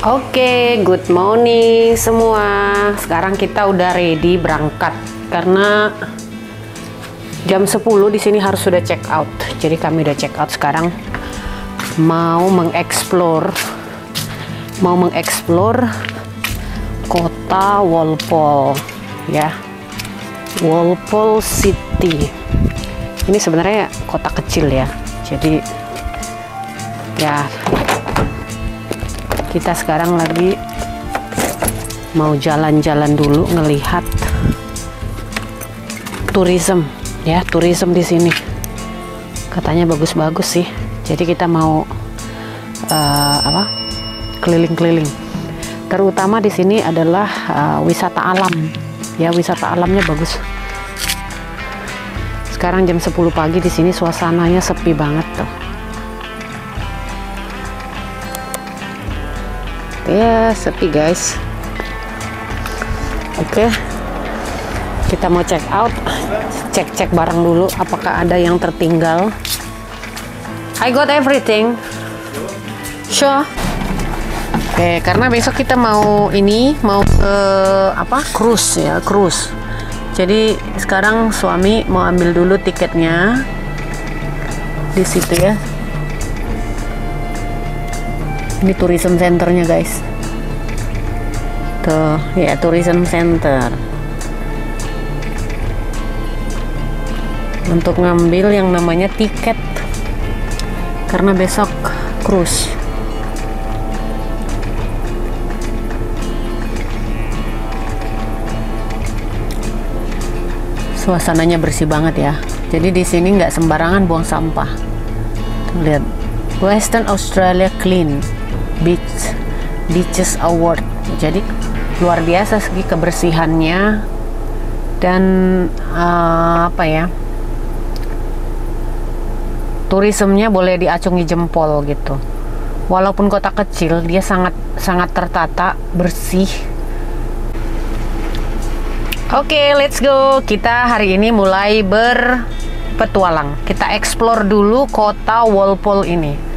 Oke, good morning semua. Sekarang kita udah ready berangkat karena jam 10 di sini harus sudah check out. Jadi kami udah check out sekarang mau mengeksplor mau mengeksplor kota Walpole ya. Walpole City. Ini sebenarnya kota kecil ya. Jadi ya kita sekarang lagi mau jalan-jalan dulu ngelihat tourism ya tourism di sini. Katanya bagus-bagus sih. Jadi kita mau uh, apa keliling-keliling. Terutama di sini adalah uh, wisata alam. Ya wisata alamnya bagus. Sekarang jam 10 pagi di sini suasananya sepi banget tuh ya sepi guys. Oke. Kita mau check out. Cek-cek barang dulu apakah ada yang tertinggal. I got everything. Sure. Oke karena besok kita mau ini mau ke apa? Cruise ya cruise. Jadi sekarang suami mau ambil dulu tiketnya. Di situ ya ini tourism centernya guys. Tuh ya tourism center. Untuk ngambil yang namanya tiket. Karena besok cruise. Suasananya bersih banget ya. Jadi di sini nggak sembarangan buang sampah. Lihat. Western Australia clean beach beaches award. Jadi luar biasa segi kebersihannya. Dan uh, apa ya turismenya boleh diacungi jempol gitu. Walaupun kota kecil dia sangat sangat tertata bersih. Oke okay, let's go. Kita hari ini mulai berpetualang. Kita explore dulu kota Walpole ini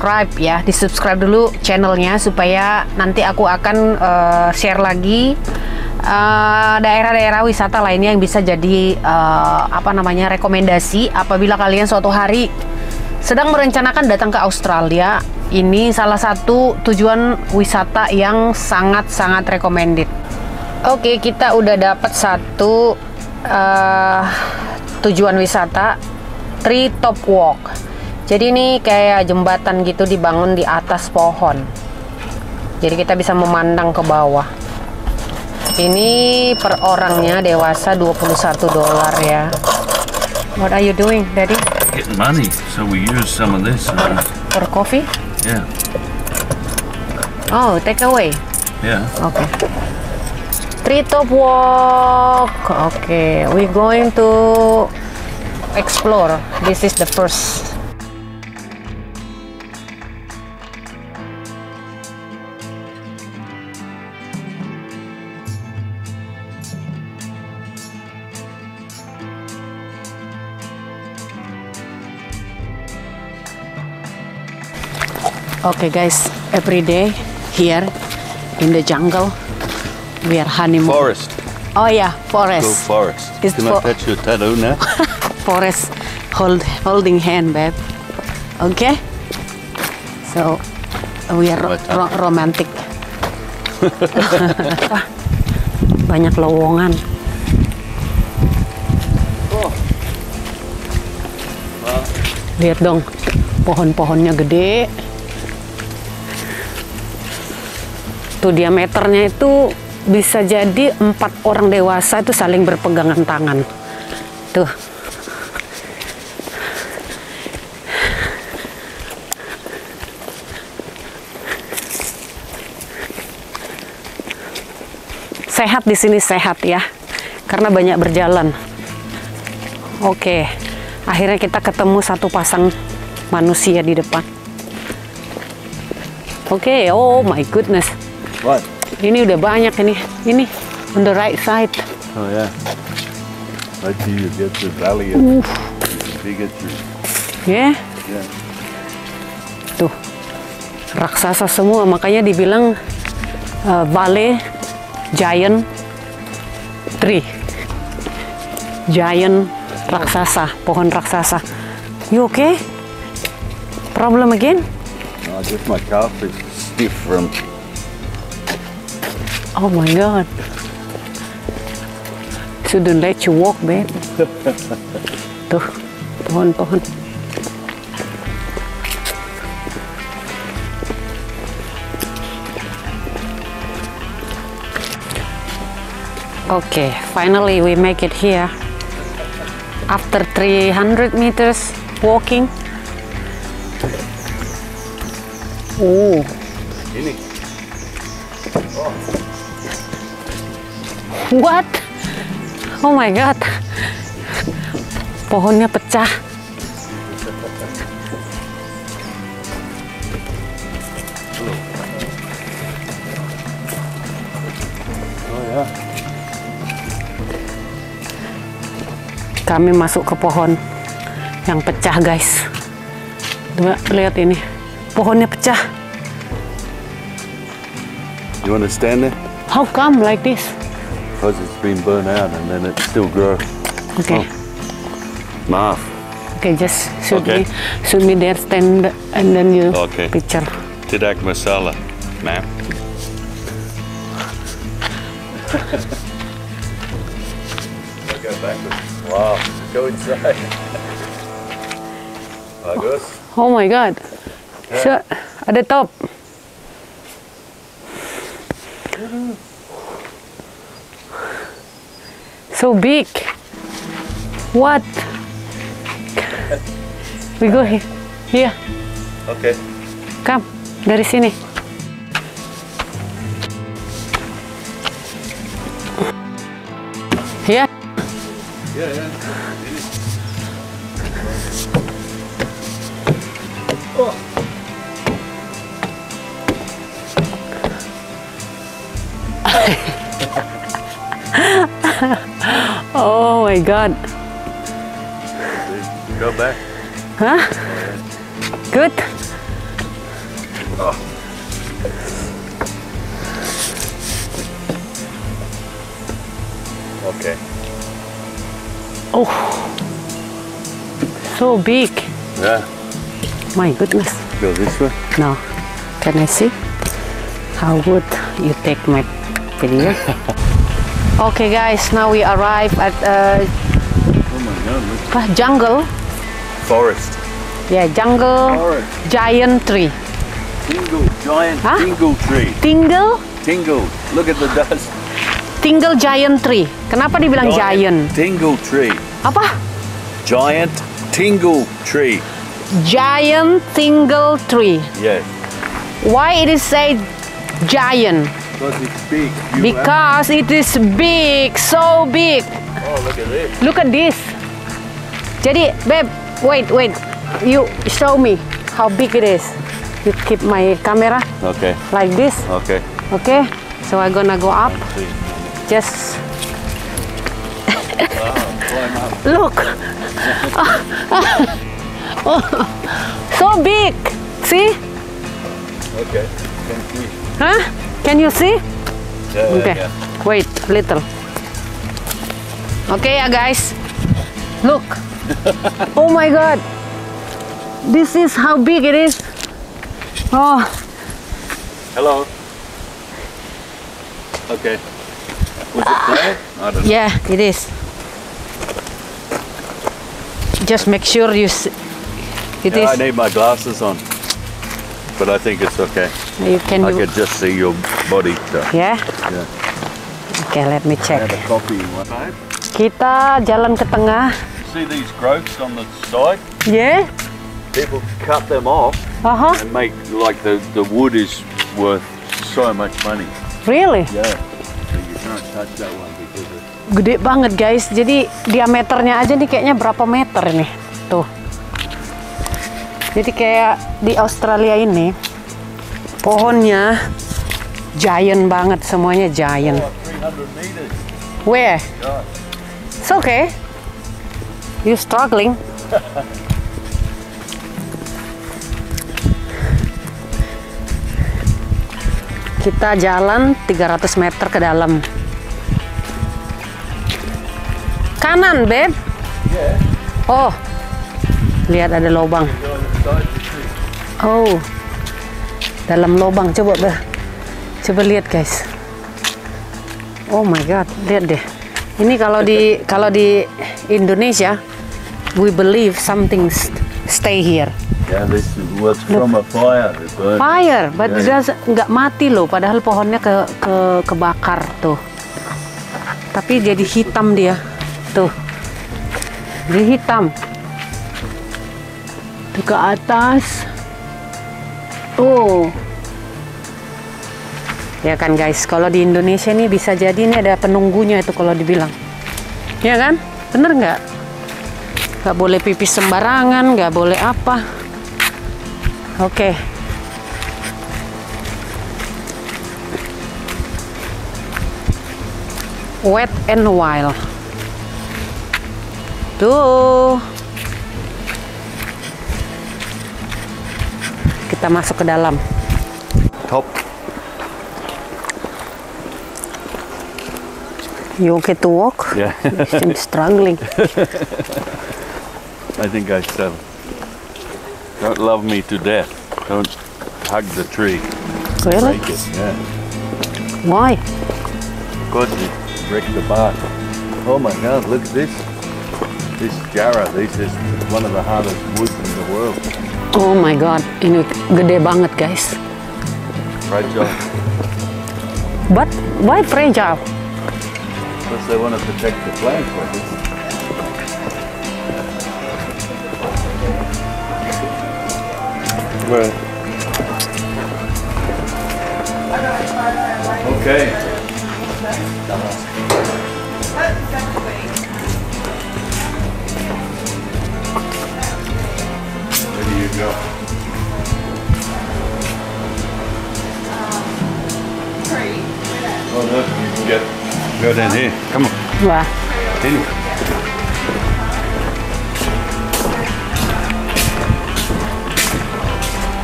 subscribe ya, di subscribe dulu channelnya supaya nanti aku akan uh, share lagi eh, daerah-daerah uh, wisata lainnya yang bisa jadi uh, apa namanya rekomendasi apabila kalian suatu hari sedang merencanakan datang ke Australia. Ini salah satu tujuan wisata yang sangat-sangat recommended. Oke, kita udah dapat satu uh, tujuan wisata Tree Top Walk jadi ini kayak jembatan gitu dibangun di atas pohon. Jadi kita bisa memandang ke bawah. Ini per orangnya dewasa 21 dolar ya. What are you doing, Daddy? Getting money, so we use some of this. Uh, For coffee? Yeah. Oh, take away. Yeah. Okay. Treetop walk. Okay, we going to explore. This is the first Okay guys, every day here in the jungle we are honeymoon. Forest. Oh yeah, forest. Go forest. It's Can I for- touch your tattoo now? forest hold holding hand babe. Okay? So we are ro- ro- romantic. Wah, Banyak lowongan. Oh. Lihat dong, pohon-pohonnya gede. Tuh diameternya itu bisa jadi empat orang dewasa itu saling berpegangan tangan. Tuh. Sehat di sini sehat ya, karena banyak berjalan. Oke, akhirnya kita ketemu satu pasang manusia di depan. Oke, oh my goodness. What? Ini udah banyak ini. Ini on the right side. Oh yeah. Right till you get the valley the biggest tree. Ya, Yeah. tuh. raksasa semua makanya dibilang uh, valley giant tree giant raksasa pohon raksasa you okay problem again No, just my calf is stiff from. Oh my god shouldn't let you walk babe tuh pohon-pohon Okay, finally we make it here. After 300 meters walking. Oh, Ini. What? Oh my god. Pohonnya pecah. Oh. Kami masuk ke pohon yang pecah, guys. Coba lihat ini. Pohonnya pecah. You want to stand there? How come like this? Because it's been burnt out and then it still grows. Okay. Oh. Marv. Okay, just shoot Okay. me, shoot me there, stand, and then you Okay. picture. Tidak masala, ma'am. go backwards. Wow. Go inside. Bagus. Oh my god. Yeah. So, the top. So big. What? We go here. Here, Okay. come. Dari sini. Here. Yeah, yeah. Oh my god. Go back. Huh? Good. Oh. Okay. Oh. So big. Yeah. My goodness. Go this way. Now, can I see? How would you take my video? okay guys, now we arrive at uh, Oh my God. Jungle. Forest. Yeah, jungle Forest. giant tree. Tingle. Giant Huh? tingle tree. Tingle, Tingle. Look at the dust. tingle giant tree. Kenapa dibilang giant? Tingle tree. Apa? Giant tingle tree. Giant tingle tree. Yes. Why it is say giant? Because it's big. You Because it is big, so big. oh, look at this. Look at this. Jadi, babe, wait, wait. You show me how big it is. You keep my camera Okay. like this, Okay. okay? So I'm gonna go up. Just Climb up. look. so big. See? Okay. Can see. Huh? Can you see? Yeah, Okay. yeah. Wait, a little. Okay, guys. Look. oh my god. This is how big it is. Oh, Hello. Okay. Was it there? I don't know. yeah, it is. Just make sure you s- it Yeah, I need my glasses on. But I think it's okay. You can I you, could just see your body. So. yeah. Yeah. Okay, let me check. Kita jalan ke tengah. See these growths on the side? Yeah. People cut them off Uh huh. and make like the, the wood is worth so much money. Really? Yeah. So you can't touch that one because of Gede banget guys. Jadi diameternya aja nih kayaknya berapa meter nih? Tuh. Jadi kayak di Australia ini pohonnya giant banget semuanya giant. 300 meters. Where? It's okay. You struggling? Kita jalan 300 meter ke dalam. Kanan, Beb. Oh. Lihat ada lubang. Oh. Dalam lubang coba, Beb. Coba lihat, guys. Oh my god, lihat deh. Ini kalau di kalau di Indonesia, we believe something st- stay here. Yeah, this was from a fire. Fire, but Yeah, does- nggak mati loh, padahal pohonnya ke, ke kebakar tuh. Tapi jadi hitam dia, tuh. Jadi hitam. Tuh ke atas. Oh. Ya kan guys, kalau di Indonesia nih bisa jadi ini ada penunggunya itu kalau dibilang. Ya kan? Bener nggak? Nggak boleh pipis sembarangan, nggak boleh apa. Oke. Wet and Wild. Tuh. Kita masuk ke dalam. Top. You okay to walk? Yeah, I'm struggling. I think I said. Don't love me to death. Don't hug the tree. Really? Break it. Yeah. Why? Because it breaks the bark. Oh my God! Look at this. This jarrah. This is one of the hardest woods in the world. Oh my god, ini gede banget guys. Fragile. But why fragile? Because they want to protect the plant. like this. Well. Okay. Where do you go? Oh, look, you can get go down here. Come on, Wah, in.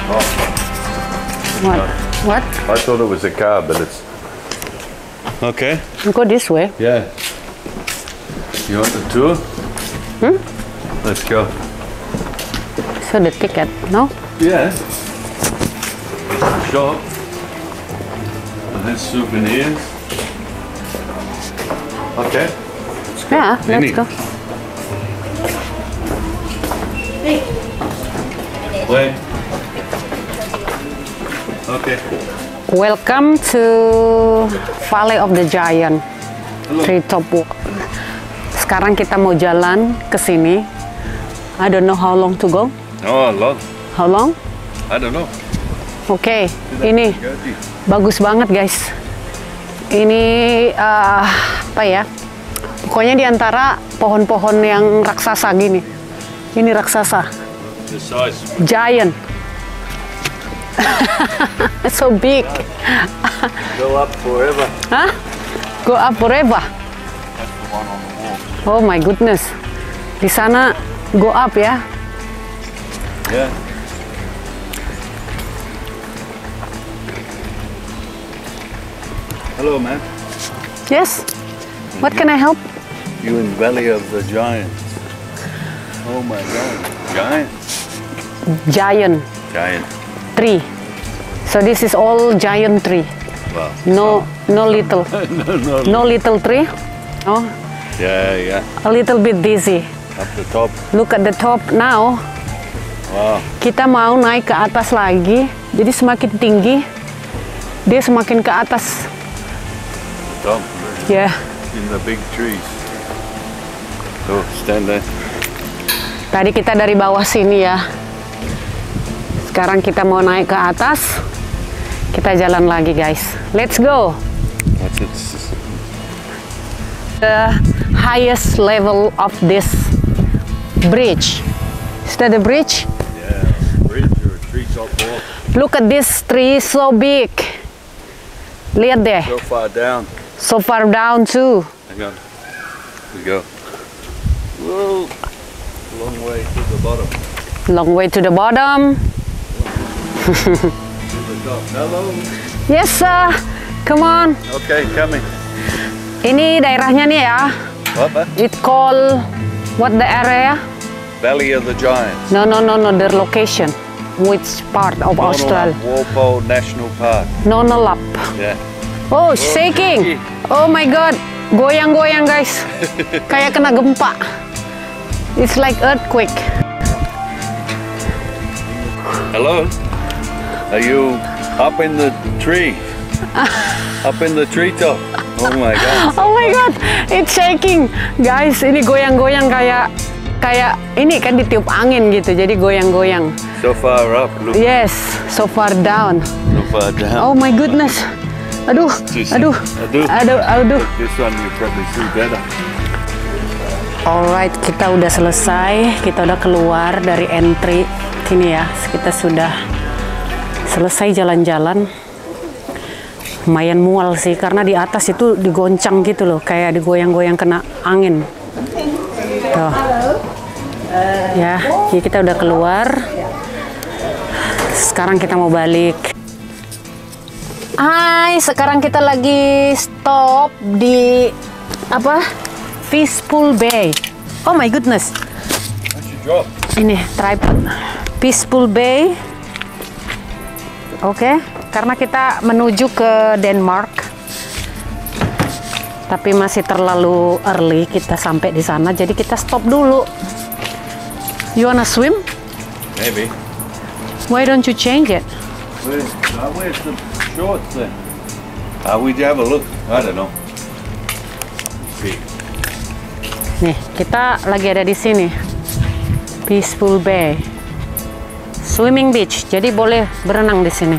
Oh, what? What? I thought it was a car, but it's okay. Go this way. Yeah. You want the tour? Hmm? Let's go. So the ticket, no? Yeah. Shop. And there's souvenirs. Okay. Yeah, let's go. Wait. Okay. Welcome to Valley of the Giant. Treetop Walk. Sekarang kita mau jalan ke sini. I don't know how long to go. Oh, a lot. How long? I don't know. Oke, ini bagus banget guys. Ini eh, apa ya? Pokoknya di antara pohon-pohon yang raksasa gini. Ini raksasa, giant. so big. Go up forever. Hah? Go up forever. Oh my goodness. Di sana go up ya. Yeah. Hello, man. Yes. What can I help? You in Valley of the Giants. Oh my God. Giant. Giant Giant. tree. So this is all giant tree. Wow. No, no little, no, no. no little tree. Oh, Yeah, yeah. a little bit dizzy. Up the top. Look at the top now. Wow. Kita mau naik ke atas lagi. Jadi semakin tinggi, dia semakin ke atas. Ya, In the big trees. So stand there. tadi kita dari bawah sini ya. Sekarang kita mau naik ke atas. Kita jalan lagi guys. Let's go. What's it? The highest level of this bridge. Is that the? Yeah. Bridge or a treetop wall. Look at this tree, so big. Lihat deh, So far down. so far down too. Hang on. We go. Whoa. Long way to the bottom. Long way to the bottom. To the stop. Hello. Yes, sir. Come on. Okay, coming. Ini daerahnya nih ya. What, man? It call what the area? Valley of the Giants. No, no, no, no. Their location. Which part of Australia? Walpole National Park. Nonolap. Yeah. Oh, shaking. Oh my god. Goyang-goyang, guys. Kayak kena gempa. It's like earthquake. Hello. Are you up in the tree? up in the treetop. Oh my god. Oh my god, it's shaking. Guys, ini goyang-goyang kayak kayak ini kan ditiup angin gitu. Jadi goyang-goyang. So far up. Look Yes, so far down. so far down. Oh my goodness. Aduh, aduh, aduh. aduh, aduh. This one you probably see better. Alright, kita udah selesai. Kita udah keluar dari entry. Sini ya, kita sudah selesai jalan-jalan. Lumayan mual sih, karena di atas itu digoncang gitu loh, kayak digoyang-goyang kena angin. Tuh. Ya, jadi kita udah keluar. Sekarang kita mau balik. Hai, sekarang kita lagi stop di apa? Peaceful Bay. Oh my goodness. Ini tripod. Peaceful Bay. Oke, karena kita menuju ke Denmark. Tapi masih terlalu early kita sampai di sana, jadi kita stop dulu. You wanna swim? Maybe. Why don't you change it? Where's, uh, where's the shorts then? Uh, we'd have a look. I don't know. See. Nih, kita lagi ada di sini. Peaceful Bay. Swimming beach. Jadi boleh berenang di sini.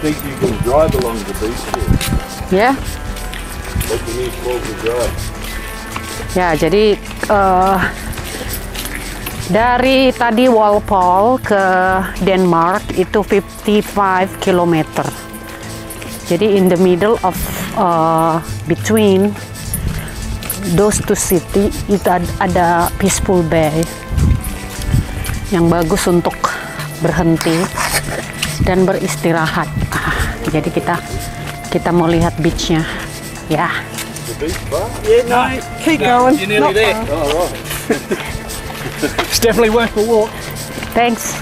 Think you can drive along the beach here. Ya. But you need four-wheel drive. Ya, jadi eh, dari tadi Walpole ke Denmark itu 55 km. Jadi in the middle of uh, between those two city itu ad- ada Peaceful Bay yang bagus untuk berhenti dan beristirahat. Ah, jadi kita kita mau lihat beachnya, ya. The beach bar? Keep going. You're nearly there. Oh, right. It's definitely worth a walk. Thanks.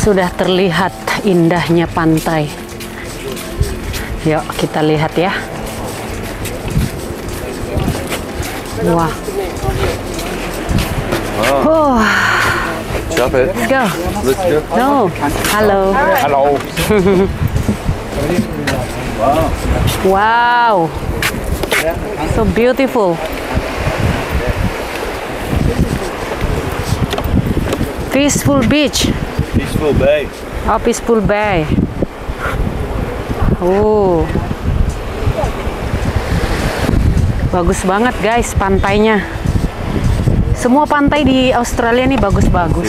Sudah terlihat indahnya pantai. Yuk kita lihat ya. Wah. Oh, Chop it. let's go. Let's go. No. Halo. Hello. Wow. So beautiful. Peaceful beach. Peaceful Bay. Oh, Peaceful Bay. Oh. Bagus banget guys pantainya. Semua pantai di Australia nih See, bagus-bagus.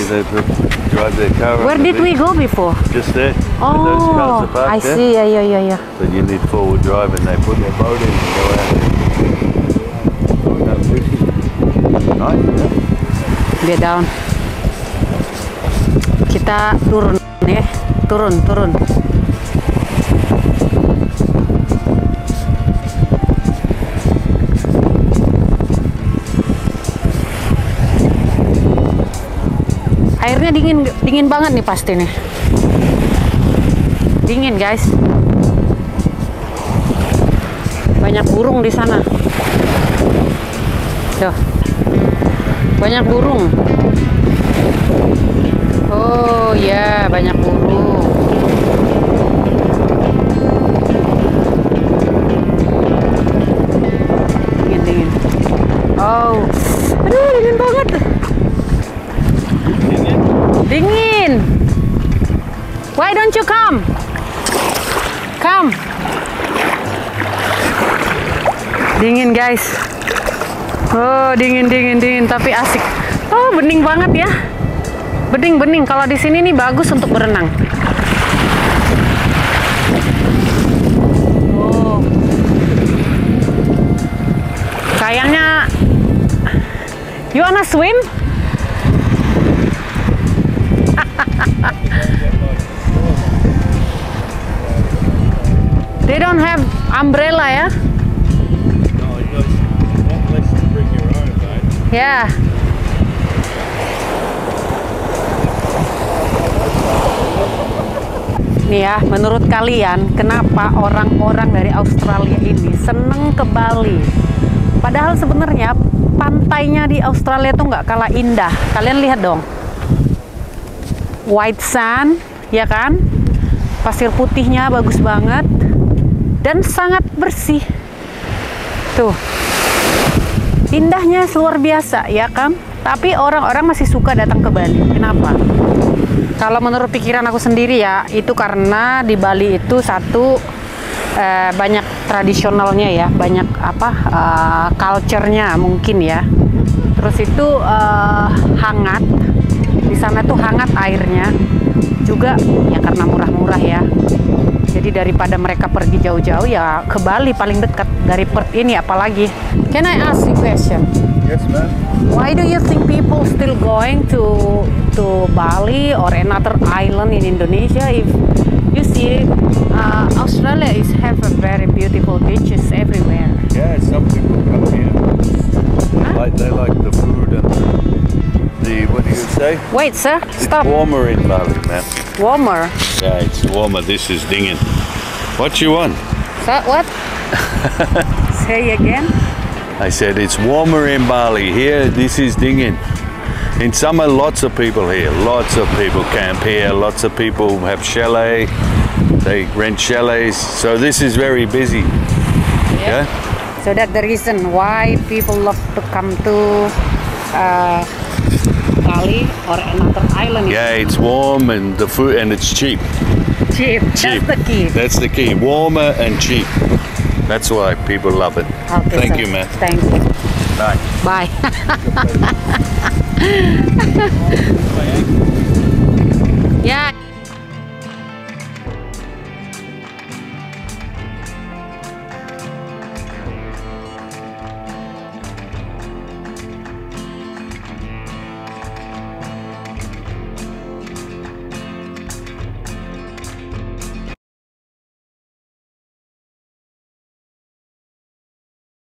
Where did we go before? Just there. Oh, I see. Ya, ya, ya, ya. But you need four-wheel drive and they put their boat in and go out. Nice, yeah? Get down. Kita turun ya. Turun, turun. Airnya dingin dingin banget nih pasti nih. Dingin, guys. Banyak burung di sana. Tuh. Banyak burung. Oh ya, banyak burung. Dingin, dingin. Oh, aduh dingin banget. Dingin. Why don't you come? Come. Dingin guys. Oh, dingin, dingin, dingin, tapi asik. Oh, bening banget ya. Bening, bening. Kalau di sini nih bagus untuk berenang. Oh. Kayaknya You wanna swim? Umbrella ya? No, bring your own, mate. Ya. Nih ya, menurut kalian kenapa orang-orang dari Australia ini seneng ke Bali? Padahal sebenarnya pantainya di Australia tuh nggak kalah indah. Kalian lihat dong. White sand, ya kan? Pasir putihnya bagus banget dan sangat bersih. Tuh, indahnya luar biasa ya kan tapi orang-orang masih suka datang ke Bali. Kenapa? Kalau menurut pikiran aku sendiri ya itu karena di Bali itu satu eh, banyak tradisionalnya ya. Banyak apa eh, culture-nya mungkin ya. Terus itu eh, hangat. Di sana tuh hangat airnya. Juga ya karena murah-murah ya jadi daripada mereka pergi jauh-jauh ya ke Bali paling dekat dari Perth ini apalagi. Can I ask you question? Yes, man. Why do you think people still going to to Bali or another island in Indonesia if you see uh, Australia is have a very beautiful beaches everywhere. Yeah, some people come here. They like they like the food and the, the what do you say? Wait, sir, It's stop. warmer in Bali, man. Warmer. Yeah, it's warmer. This is Dingen. What you want? So, what? Say again. I said it's warmer in Bali. Here, this is Dingen. In summer, lots of people here. Lots of people camp here. Lots of people have chalet. They rent chalets. So this is very busy. Yeah. So that's the reason why people love to come to uh, Bali or another island. Yeah, it's warm and the food and it's cheap cheap. cheap. That's the key. That's the key. Warmer and cheap. That's why people love it. Okay, Thank you, man. Thank you. Bye. Bye. yeah.